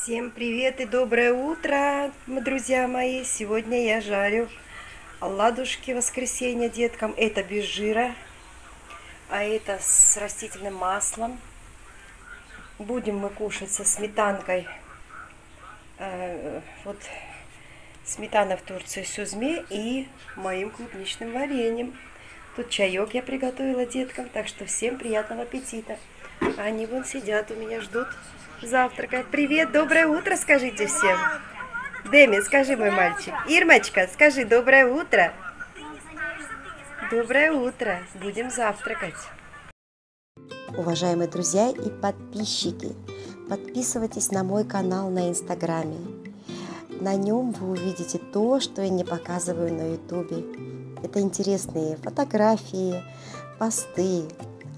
Всем привет и доброе утро, друзья мои! Сегодня я жарю оладушки воскресенья деткам. Это без жира, а это с растительным маслом. Будем мы кушать со сметанкой. Э, вот сметана в Турции сюзме и моим клубничным вареньем. Тут чаек я приготовила деткам, так что всем приятного аппетита. Они вон сидят у меня, ждут завтрака. Привет, доброе утро, скажите всем. Деми, скажи, мой мальчик. Ирмочка, скажи, доброе утро. Доброе утро. Будем завтракать. Уважаемые друзья и подписчики, подписывайтесь на мой канал на Инстаграме. На нем вы увидите то, что я не показываю на Ютубе. Это интересные фотографии, посты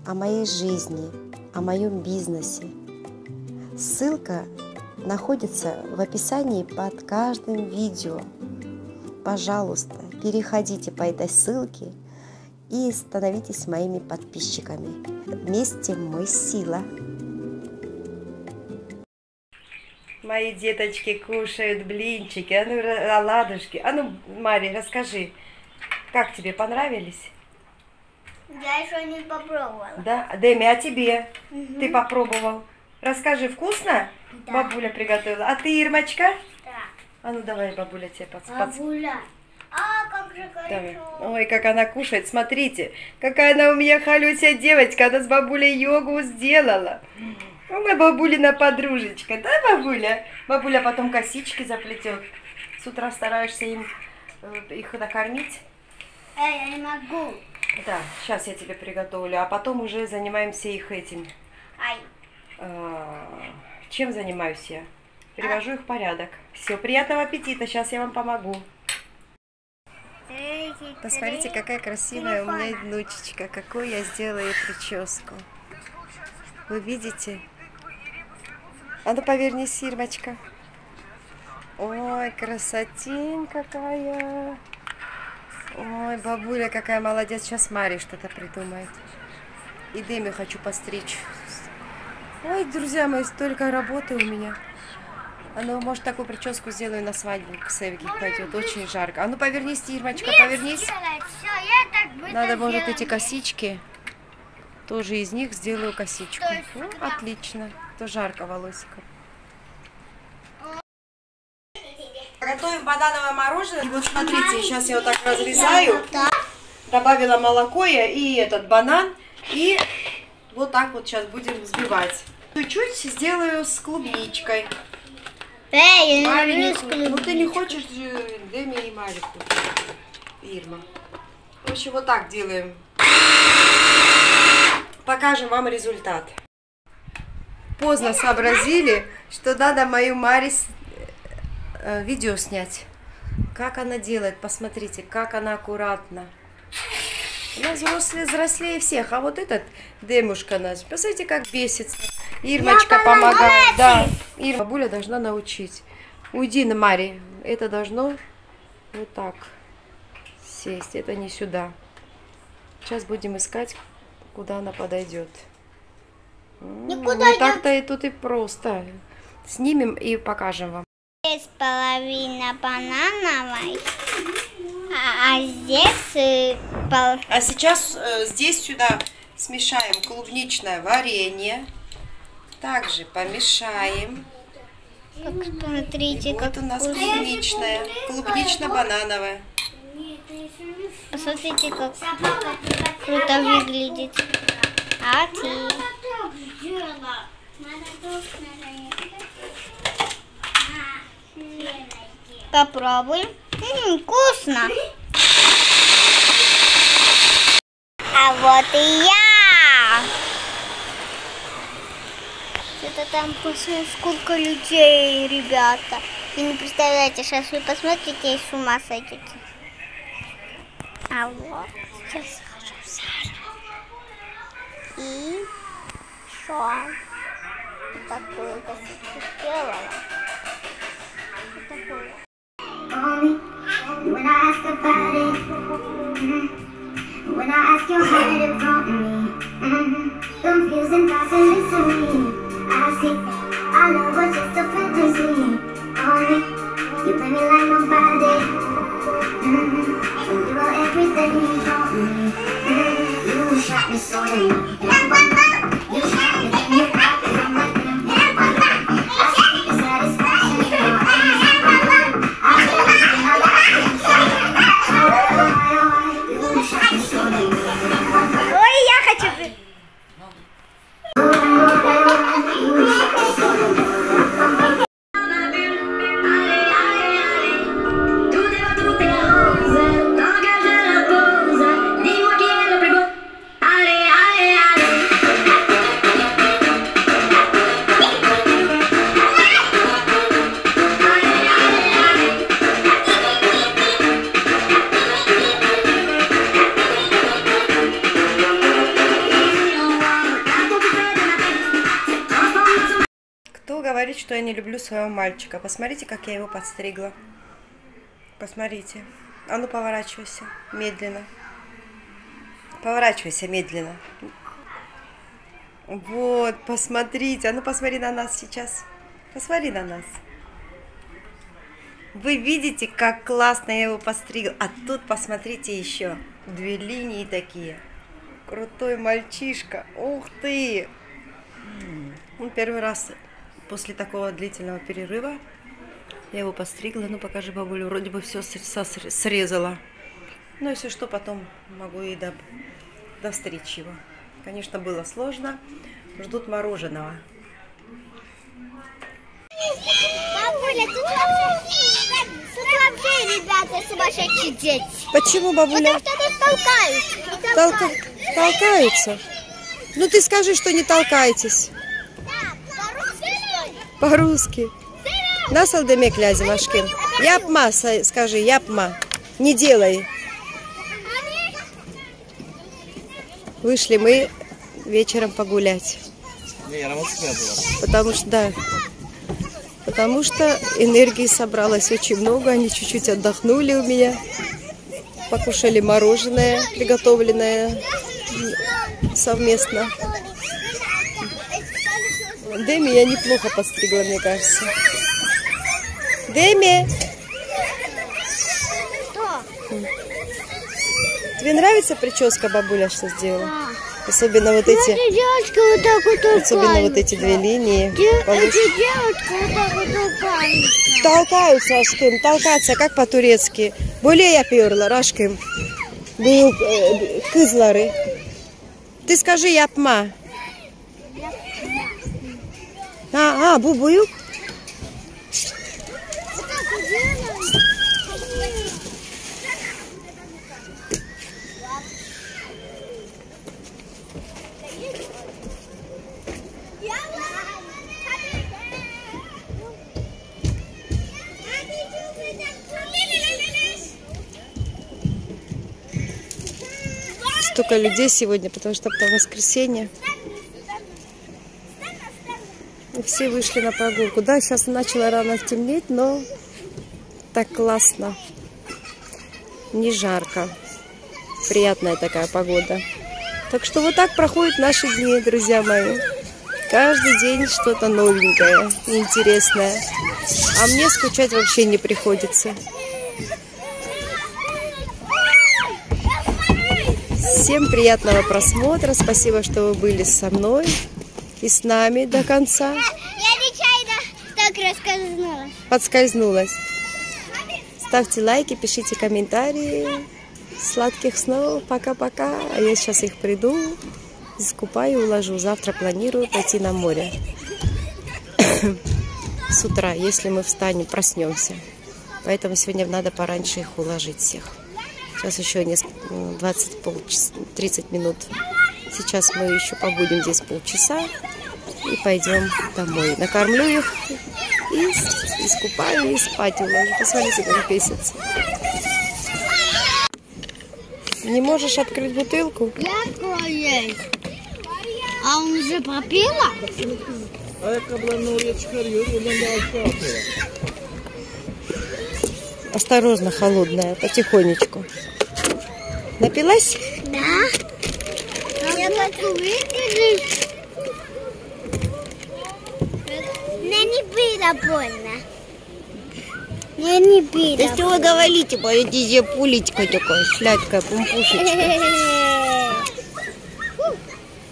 о моей жизни, о моем бизнесе – Ссылка находится в описании под каждым видео. Пожалуйста, переходите по этой ссылке и становитесь моими подписчиками. Вместе мы сила. Мои деточки кушают блинчики, а ну оладушки. А ну, Мари, расскажи, как тебе понравились? Я еще не попробовала. Да? Дэми, а тебе? Угу. Ты попробовал? Расскажи, вкусно? Да. Бабуля приготовила. А ты, Ирмочка? Да. А ну давай, бабуля, тебе под... Бабуля. А, как же Давай. Ой, как она кушает. Смотрите, какая она у меня халюся девочка. Она с бабулей йогу сделала. Ой, бабулина подружечка. Да, бабуля? Бабуля потом косички заплетет. С утра стараешься им э, их накормить. Эй, я не могу. Да, сейчас я тебе приготовлю. А потом уже занимаемся их этим. Ай. А, чем занимаюсь я? Привожу их в порядок. Все, приятного аппетита, сейчас я вам помогу. Посмотрите, какая красивая у меня внучечка, какую я сделала ей прическу. Вы видите? А ну повернись, Ирмочка. Ой, красотень какая. Ой, бабуля какая молодец. Сейчас Мари что-то придумает. И Деми хочу постричь Ой, друзья мои, столько работы у меня. А ну, может, такую прическу сделаю на свадьбу к Севге пойдет. Очень жарко. А ну, повернись, Ирмочка, повернись. Надо, может, эти косички. Тоже из них сделаю косичку. Ну, отлично. То жарко волосиком. Готовим банановое мороженое. И вот смотрите, сейчас я вот так разрезаю. Добавила молоко и этот банан. И вот так вот сейчас будем взбивать. Чуть-чуть сделаю с клубничкой. Эй, я не люблю с. Ну ты не хочешь Деми и Марику, Ирма. В общем, вот так делаем. Покажем вам результат. Поздно сообразили, что надо мою Марис э, видео снять. Как она делает, посмотрите, как она аккуратно. Она взрослее, взрослее всех, а вот этот Демушка наш, посмотрите, как бесится. Ирмочка помогает, да. Ир... Бабуля должна научить. Уйди на Мари, это должно вот так сесть, это не сюда. Сейчас будем искать, куда она подойдет. Никуда не так-то и тут и просто. Снимем и покажем вам. Здесь половина банановой. А, а здесь... Э, пол... А сейчас э, здесь сюда смешаем клубничное варенье. Также помешаем. Как, смотрите, И как вот у нас клубничное, клубнично-банановое. Посмотрите, как круто выглядит. А ты? Попробуем. М-м, вкусно. А вот и я. Это там сколько людей, ребята. И не представляете, сейчас вы посмотрите и с ума сойдете. А вот, сейчас схожу в. И что? Такую косичку сделала. When I ask it, mm-hmm. your head in front of me, mm-hmm. confusing thoughts and mystery. I see, I know, but just a fantasy. see on me. You play me like nobody. Mm-hmm. You for me. Mm-hmm. You shot me so damn. Говорит, что я не люблю своего мальчика? Посмотрите, как я его подстригла. Посмотрите. А ну поворачивайся медленно. Поворачивайся медленно. Вот, посмотрите. А ну посмотри на нас сейчас. Посмотри на нас. Вы видите, как классно я его постригла. А тут посмотрите еще. Две линии такие. Крутой мальчишка. Ух ты! Он первый раз после такого длительного перерыва я его постригла. Ну, покажи, бабуля, вроде бы все срезала. Ну, если что, потом могу и до, достричь его. Конечно, было сложно. Ждут мороженого. Бабуля, тут вообще, тут вообще, ребята, сумасшедшие дети. Почему, бабуля? Потому что тут толкаются. и Толка- толкаются. Толкаются? Ну, ты скажи, что не толкайтесь. По-русски. Насыл демек лязем ашкин. Япма, скажи, япма. Не делай. Вышли мы вечером погулять. На. Потому что, да, потому что энергии собралось очень много, они чуть-чуть отдохнули у меня, покушали мороженое, приготовленное совместно. Дэми я неплохо постригла, мне кажется. Дэми, Что? тебе нравится прическа бабуля, что сделала? Особенно вот эти, девочка вот так вот особенно вот эти две линии. Получ- девочка вот так вот толкается. Толкаются ашкым, толкаться, как по-турецки. Более я перла, рашкым. Был э, кызлары. Ты скажи япма. А, а, делаем. Столько людей сегодня, потому что по воскресенье. Все вышли на прогулку. Да, сейчас начало рано темнеть, но так классно. Не жарко. Приятная такая погода. Так что вот так проходят наши дни, друзья мои. Каждый день что-то новенькое, интересное. А мне скучать вообще не приходится. Всем приятного просмотра. Спасибо, что вы были со мной и с нами до конца. Я нечаянно так рассказала. Подскользнулась. Ставьте лайки, пишите комментарии. Сладких снов. Пока-пока. А я сейчас их приду, искупаю, уложу. Завтра планирую пойти на море. С утра, если мы встанем, проснемся. Поэтому сегодня надо пораньше их уложить всех. Сейчас еще несколько, 20, полчаса, 30 минут. Сейчас мы еще побудем здесь полчаса и пойдем домой. Накормлю их и искупаю и спать уложу. Посмотрите, как бесится. Не можешь открыть бутылку? Я А он уже atıyor. Осторожно, холодная, потихонечку. Напилась? Да. Я хочу выпить. Было больно. Я не пила. Да что вы говорите, будете пулечка такая, шлядка, пумпушечка.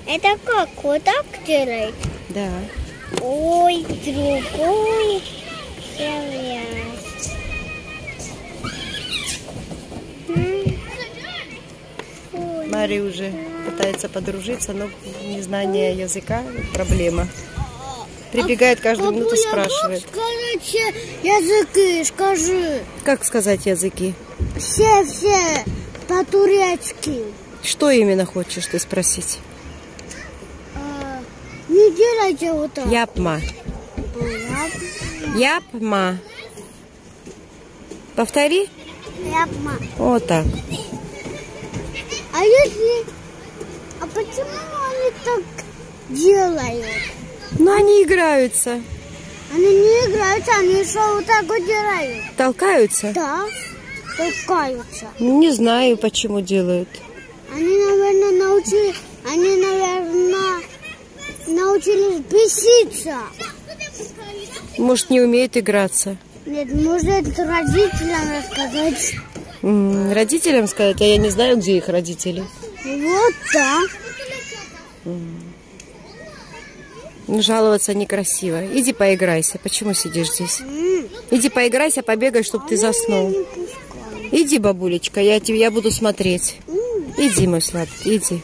Это как? Вот так делает? Да. Ой, другой. Мари уже пытается подружиться, но незнание языка проблема. Прибегает каждую минуту, спрашивает. Короче, языки, скажи. Как сказать языки? Все-все по-турецки. Что именно хочешь ты спросить? А, не делайте вот так. Япма. Япма. Повтори. Япма. Вот так. А если... А почему они так делают? Но они играются. Они не играют, они еще вот так вот делают. Толкаются? Да, толкаются. Не знаю, почему делают. Они, наверное, научили... Они, наверное, научились беситься. Может, не умеют играться. Нет, может родителям рассказать. М, Родителям сказать, а я не знаю, где их родители. Вот так. Ну, жаловаться некрасиво. Иди поиграйся. Почему сидишь здесь? Иди поиграйся, побегай, чтобы ты заснул. Иди, бабулечка, я, тебе, я буду смотреть. Иди, мой сладкий, иди.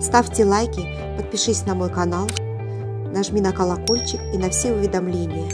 Ставьте лайки, подпишись на мой канал, нажми на колокольчик и на все уведомления.